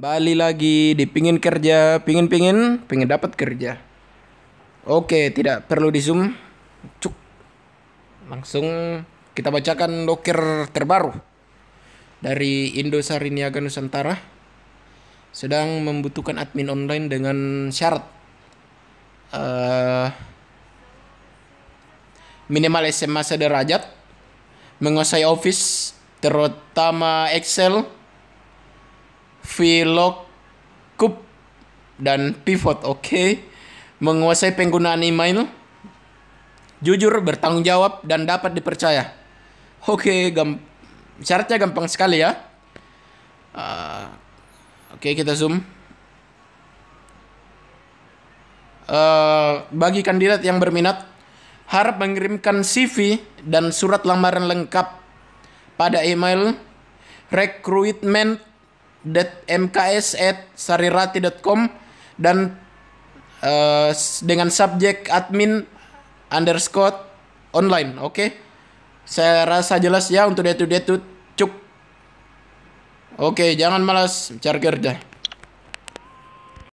Bali lagi di pingin kerja, pingin pingin, dapat kerja. Oke, tidak perlu di zoom. Cuk. Langsung kita bacakan doker terbaru dari Indosari Niaga Nusantara. Sedang membutuhkan admin online dengan syarat uh, minimal SMA sederajat, menguasai Office, terutama Excel, VLOOKUP dan pivot oke? Okay. menguasai penggunaan email jujur bertanggung jawab dan dapat dipercaya. Oke okay, gam syaratnya gampang sekali ya. Uh, oke okay, kita zoom. Uh, bagi kandidat yang berminat harap mengirimkan CV dan surat lamaran lengkap pada email recruitment mks@sarirati.com dan uh, dengan subjek admin underscore online oke okay? saya rasa jelas ya untuk day to day to cuk oke okay, jangan malas cari kerja